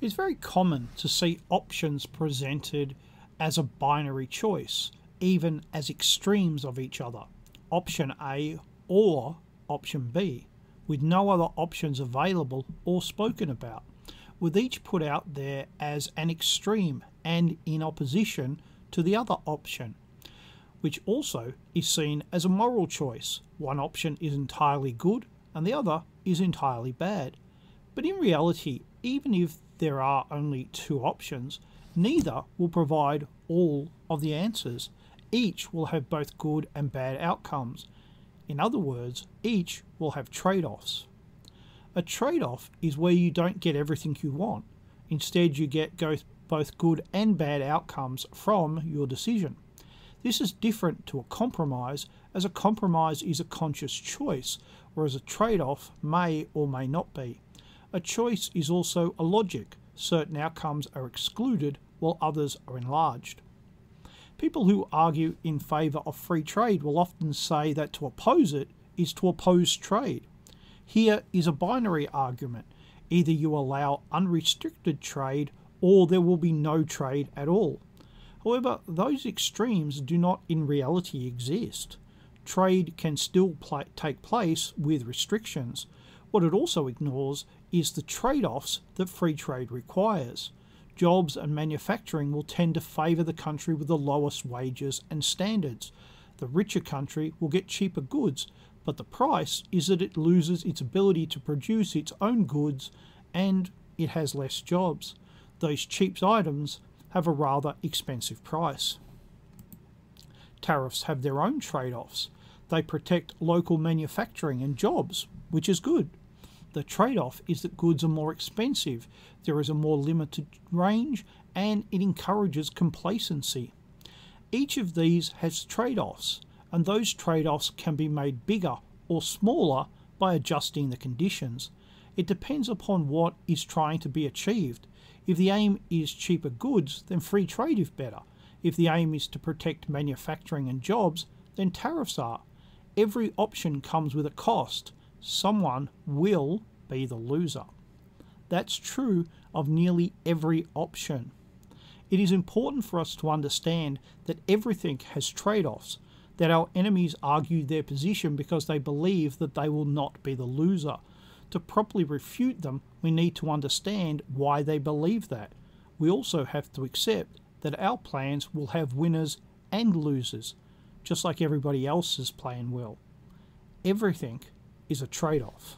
It's very common to see options presented as a binary choice, even as extremes of each other, option A or option B, with no other options available or spoken about, with each put out there as an extreme and in opposition to the other option, which also is seen as a moral choice. One option is entirely good and the other is entirely bad. But in reality, even if there are only two options, neither will provide all of the answers. Each will have both good and bad outcomes. In other words, each will have trade offs. A trade off is where you don't get everything you want. Instead, you get both good and bad outcomes from your decision. This is different to a compromise, as a compromise is a conscious choice, whereas a trade off may or may not be. A choice is also a logic. Certain outcomes are excluded while others are enlarged. People who argue in favour of free trade will often say that to oppose it is to oppose trade. Here is a binary argument either you allow unrestricted trade or there will be no trade at all. However, those extremes do not in reality exist. Trade can still play, take place with restrictions. What it also ignores is the trade offs that free trade requires. Jobs and manufacturing will tend to favour the country with the lowest wages and standards. The richer country will get cheaper goods, but the price is that it loses its ability to produce its own goods and it has less jobs. Those cheap items have a rather expensive price. Tariffs have their own trade offs. They protect local manufacturing and jobs, which is good. The trade off is that goods are more expensive, there is a more limited range, and it encourages complacency. Each of these has trade offs, and those trade offs can be made bigger or smaller by adjusting the conditions. It depends upon what is trying to be achieved. If the aim is cheaper goods, then free trade is better. If the aim is to protect manufacturing and jobs, then tariffs are. Every option comes with a cost. Someone will be the loser. That's true of nearly every option. It is important for us to understand that everything has trade offs, that our enemies argue their position because they believe that they will not be the loser. To properly refute them, we need to understand why they believe that. We also have to accept that our plans will have winners and losers, just like everybody else's plan will. Everything is a trade off.